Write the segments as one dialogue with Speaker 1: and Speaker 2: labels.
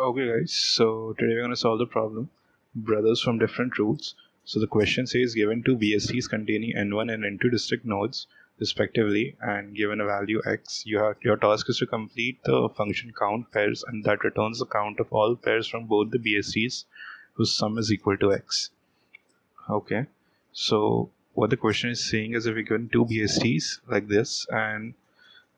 Speaker 1: Okay, guys, so today we're going to solve the problem brothers from different roots. So the question says given two BSTs containing N1 and N2 district nodes respectively and given a value x, you have, your task is to complete the function count pairs and that returns the count of all pairs from both the BSTs whose sum is equal to x. Okay, so what the question is saying is if we're given two BSTs like this and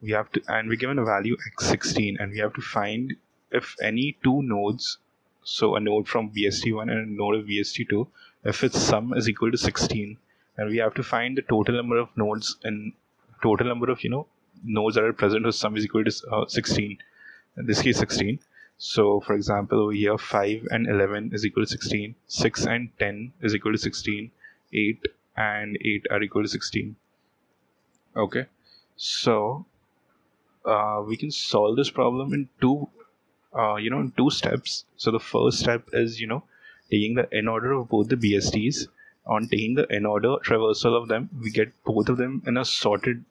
Speaker 1: we have to and we're given a value x16 and we have to find if any two nodes, so a node from BST1 and a node of BST2, if its sum is equal to 16, and we have to find the total number of nodes and total number of you know nodes that are present whose sum is equal to uh, 16. In this case, 16. So, for example, over here, 5 and 11 is equal to 16, 6 and 10 is equal to 16, 8 and 8 are equal to 16. Okay, so uh, we can solve this problem in two uh, you know in two steps. So the first step is you know taking the n order of both the bsts on taking the n order traversal of them we get both of them in a sorted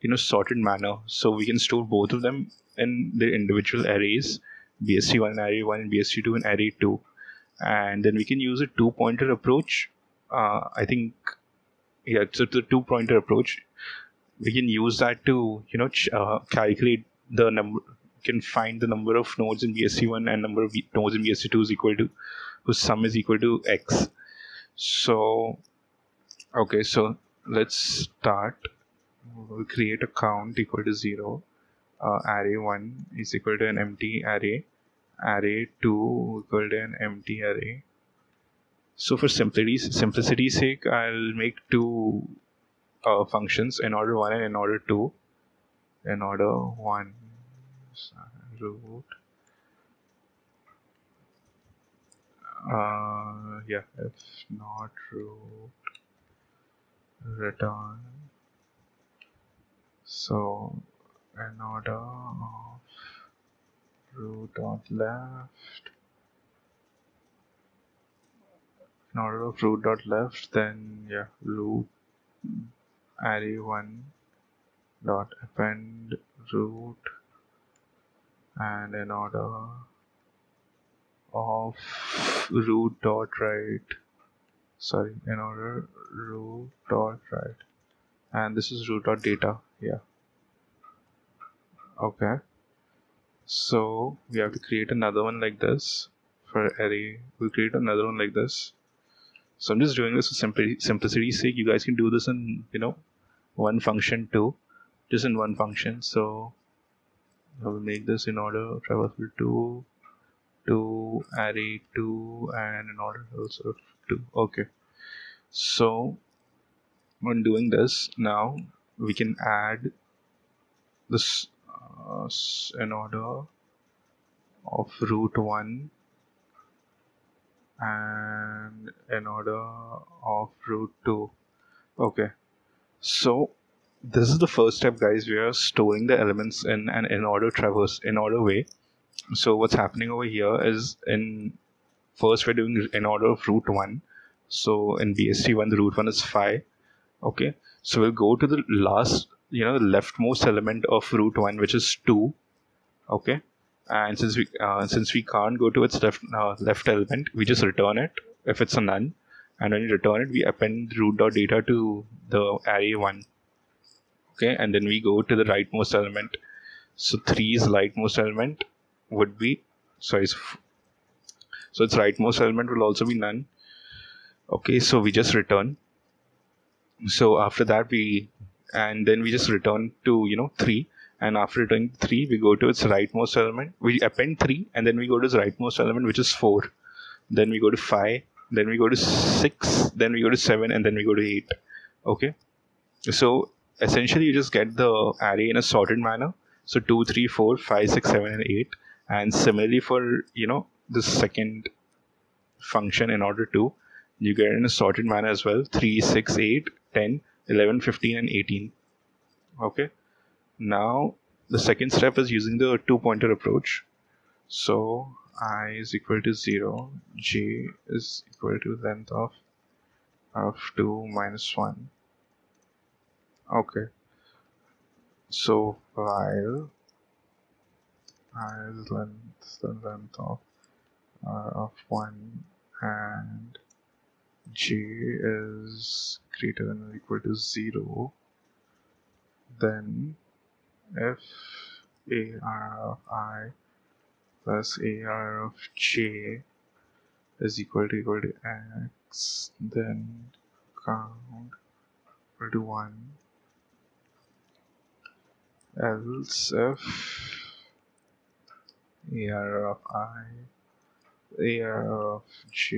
Speaker 1: you know sorted manner. So we can store both of them in their individual arrays bst1 in array 1 and bst2 in array 2 and then we can use a two pointer approach. Uh, i think yeah so the two pointer approach. We can use that to you know ch- uh, calculate the number can find the number of nodes in BST1 and number of nodes in BST2 is equal to whose sum is equal to x. So okay, so let's start. We'll create a count equal to zero. Uh, array one is equal to an empty array. Array two equal to an empty array. So for simplicity, simplicity's sake, I'll make two uh, functions in order one and in order two. In order one root uh, yeah if not root return. So in order of root dot left. In order of root dot left then yeah root array one dot append root and in order of root dot right sorry in order root dot right and this is root dot data yeah. Okay. So we have to create another one like this for array. We create another one like this. So i'm just doing this for simplicity sake. You guys can do this in you know one function too just in one function. So I will make this in order traversal 2 to array 2 and in order also 2 okay. So when doing this now we can add this uh, in order of root 1 and in order of root 2 okay. So this is the first step guys. We are storing the elements in an in order traverse in order way. So what's happening over here is in first we're doing in order of root 1 so in bst1 the root 1 is 5 okay. So we'll go to the last you know the leftmost element of root 1 which is 2 okay. And since we uh, since we can't go to its left uh, left element we just return it if it's a none. And when you return it we append root dot data to the array 1 okay and then we go to the rightmost element. So 3's rightmost element would be sorry so its rightmost element will also be none. Okay so we just return. So after that we and then we just return to you know 3 and after returning 3 we go to its rightmost element. We append 3 and then we go to its rightmost element which is 4 then we go to 5 then we go to 6 then we go to 7 and then we go to 8 okay? So essentially you just get the array in a sorted manner. So 2 3 4 5 6 7 and 8 and similarly for you know the second function in order to you get in a sorted manner as well. 3 6 8 10 11 15 and 18 okay? Now the second step is using the two pointer approach. So i is equal to 0 j is equal to length of of 2 minus 1 okay. So while i is length the length of r of 1 and j is greater than or equal to 0 then if ar of i plus ar of j is equal to equal to x then count equal to 1 else if ar of i ar of j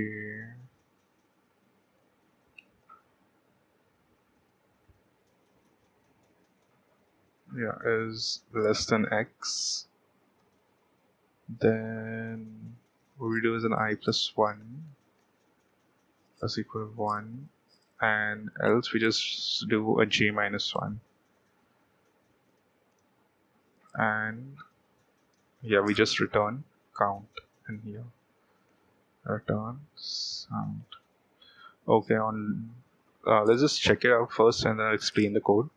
Speaker 1: yeah is less than x then what we do is an i plus 1 plus equal to 1 and else we just do a j minus 1 and yeah we just return count in here. Return sound. Okay on uh, let's just check it out first and then I'll explain the code.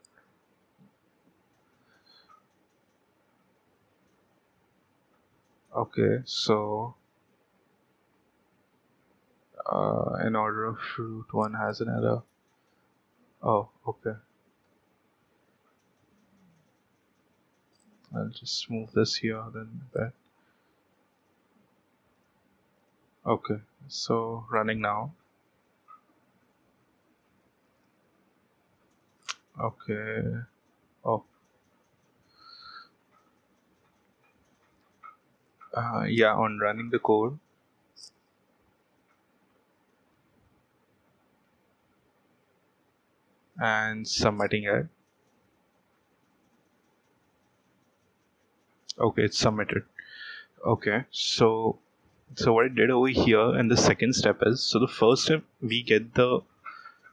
Speaker 1: Okay so uh, in order of root one has an error. Oh okay I'll just move this here then back okay so running now. Okay oh. Uh, yeah on running the code and submitting it okay it's submitted. Okay so so what I did over here and the second step is so the first step we get the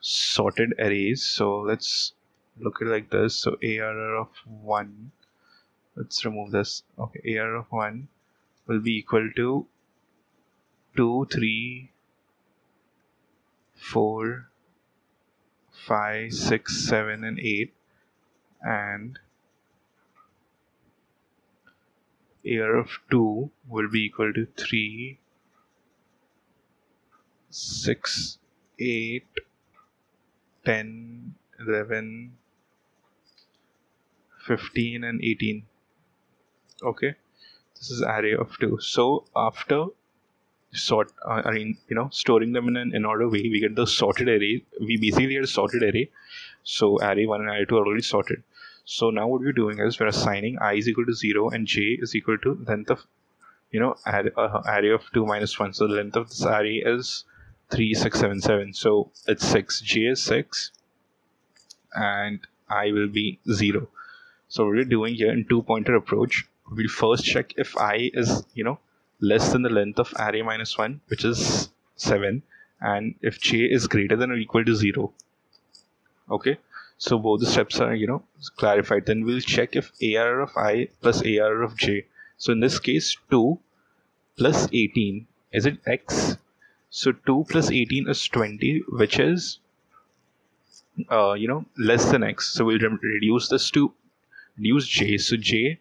Speaker 1: sorted arrays. So let's look at it like this. So ARR of 1 let's remove this. Okay ARR of 1 will be equal to 2 3 4 5 6 7 and 8 and AR of 2 will be equal to 3 6 8 10 11 15 and 18 okay? This is array of 2 so after sort uh, I mean you know storing them in an in order way we get the sorted array. We basically get a sorted array. So array 1 and array 2 are already sorted so now what we're doing is we're assigning i is equal to 0 and j is equal to length of you know array, uh, array of 2 minus 1. So the length of this array is 3677. So it's 6. j is 6 and i will be 0. So what we're doing here in two pointer approach, we'll first check if i is you know less than the length of array minus 1 which is 7 and if j is greater than or equal to 0 okay so both the steps are, you know, clarified. Then we'll check if ARR of i plus ARR of j. So in this case, 2 plus 18, is it x? So 2 plus 18 is 20, which is, uh, you know, less than x. So we'll re reduce this to reduce j. So j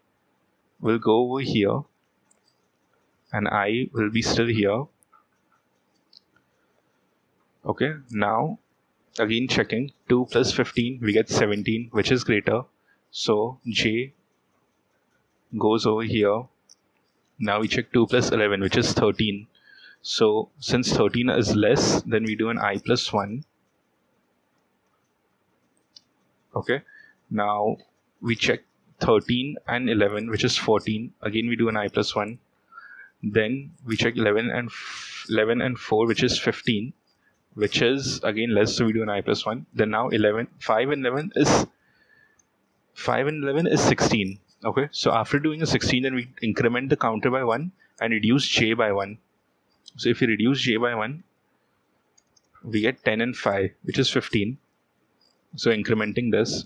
Speaker 1: will go over here and i will be still here. Okay, now again checking. 2 plus 15 we get 17 which is greater. So j goes over here. Now we check 2 plus 11 which is 13 so since 13 is less then we do an i plus 1 okay. Now we check 13 and 11 which is 14 again we do an i plus 1 then we check 11 and 11 and 4 which is 15 which is again less so we do an i plus 1 then now 11 5 and 11 is 5 and 11 is 16 okay so after doing a 16 then we increment the counter by 1 and reduce j by 1 so if we reduce j by 1 we get 10 and 5 which is 15 so incrementing this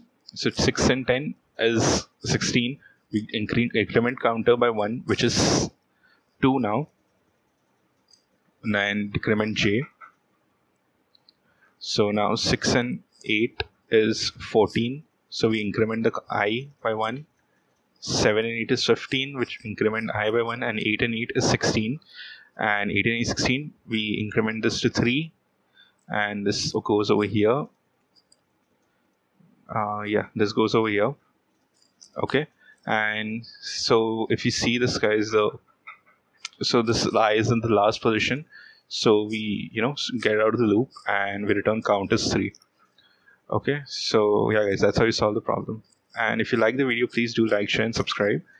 Speaker 1: so 6 and 10 is 16 we increment increment counter by 1 which is 2 now. And decrement j so now 6 and 8 is 14. So we increment the i by 1. 7 and 8 is 15 which increment i by 1 and 8 and 8 is 16 and 8 and 8 is 16 we increment this to 3 and this goes over here. Uh, yeah this goes over here. Okay. And so if you see this guy is the so this i is in the last position so we you know get out of the loop and we return count as 3 okay? So yeah guys that's how you solve the problem. And if you like the video please do like share and subscribe